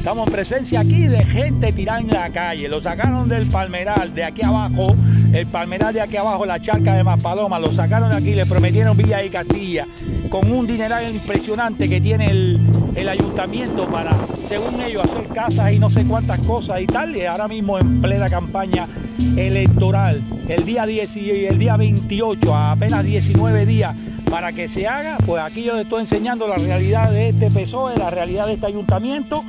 Estamos en presencia aquí de gente tirada en la calle. Lo sacaron del palmeral de aquí abajo, el palmeral de aquí abajo, la charca de Maspaloma. Lo sacaron de aquí, le prometieron Villa y Castilla con un dineral impresionante que tiene el, el, ayuntamiento para, según ellos, hacer casas y no sé cuántas cosas y tal. Y ahora mismo en plena campaña electoral, el día 10 y el día 28, a apenas 19 días para que se haga, pues aquí yo estoy enseñando la realidad de este PSOE, la realidad de este ayuntamiento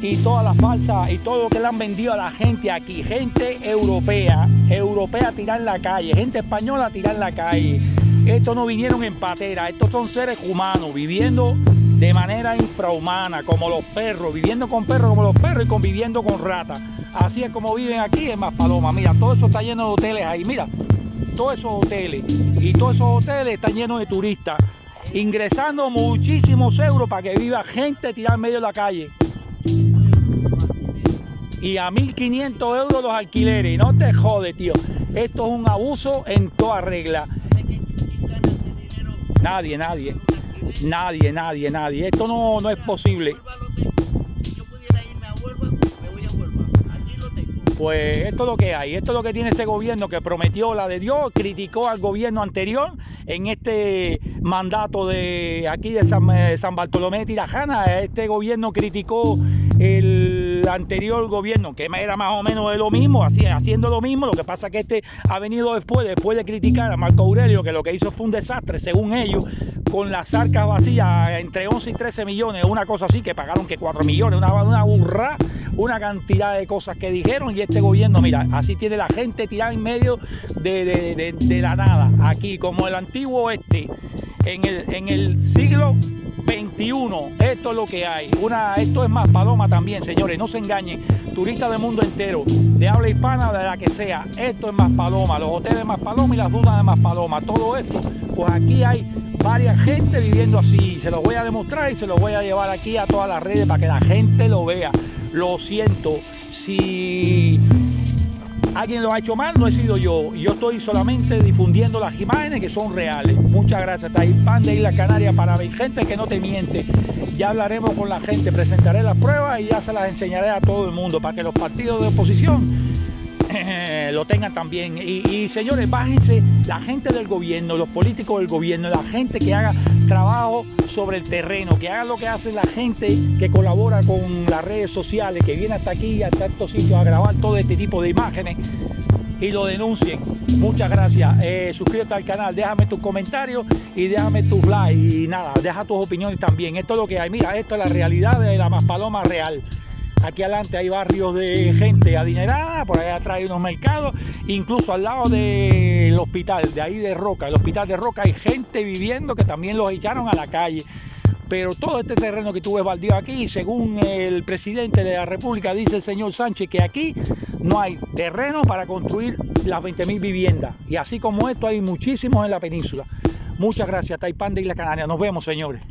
y toda la falsa y todo lo que le han vendido a la gente aquí, gente europea, europea tirar en la calle, gente española tirar en la calle. Estos no vinieron en patera, estos son seres humanos viviendo de manera infrahumana, como los perros, viviendo con perros como los perros y conviviendo con ratas. Así es como viven aquí en Maspaloma. Mira, todo eso está lleno de hoteles ahí. Mira, todos esos hoteles y todos esos hoteles están llenos de turistas, ingresando muchísimos euros para que viva gente tirada en medio de la calle y a 1.500 euros los alquileres. No te jode, tío. Esto es un abuso en toda regla. Nadie, nadie. Nadie, nadie, nadie. Esto no, no es posible. Pues esto es lo que hay, esto es lo que tiene este gobierno que prometió la de Dios, criticó al gobierno anterior en este mandato de aquí de San, eh, San Bartolomé de Tirajana. Este gobierno criticó el anterior gobierno, que era más o menos de lo mismo, haciendo lo mismo. Lo que pasa es que este ha venido después, después de criticar a Marco Aurelio, que lo que hizo fue un desastre, según ellos, con las arcas vacías entre 11 y 13 millones, una cosa así, que pagaron que 4 millones, una, una burra, una cantidad de cosas que dijeron. Y este gobierno, mira, así tiene la gente tirada en medio de, de, la nada, aquí, como el antiguo este, en el, en el siglo 21. Esto es lo que hay. Una, esto es más paloma también, señores. No se engañen. Turistas del mundo entero, de habla hispana, de la que sea. Esto es más paloma. Los hoteles más paloma y las dunas de más paloma. Todo esto, pues aquí hay varias gente viviendo así. Se los voy a demostrar y se los voy a llevar aquí a todas las redes para que la gente lo vea. Lo siento. Si alguien lo ha hecho mal, no he sido yo. Yo estoy solamente difundiendo las imágenes que son reales. Muchas gracias, Taipán de Isla Canaria, para mi gente que no te miente. Ya hablaremos con la gente, presentaré las pruebas y ya se las enseñaré a todo el mundo para que los partidos de oposición lo tengan también. Y, señores, bájense la gente del gobierno, los políticos del gobierno, la gente que haga trabajo sobre el terreno, que haga lo que hace la gente que colabora con las redes sociales, que viene hasta aquí, hasta estos sitios a grabar todo este tipo de imágenes y lo denuncien. Muchas gracias. Eh, suscríbete al canal, déjame tus comentarios y déjame tus likes. Y nada, deja tus opiniones también. Esto es lo que hay. Mira, esto es la realidad de la Maspaloma real. Aquí adelante hay barrios de gente adinerada, por ahí atrás hay unos mercados, incluso al lado del hospital, de ahí de Roca, el hospital de Roca hay gente viviendo que también los echaron a la calle. Pero todo este terreno que tú ves baldío aquí, según el presidente de la República, dice el señor Sánchez que aquí no hay terreno para construir las 20.000 viviendas. Y así como esto hay muchísimos en la península. Muchas gracias, Taipán de Isla Canaria. Nos vemos, señores.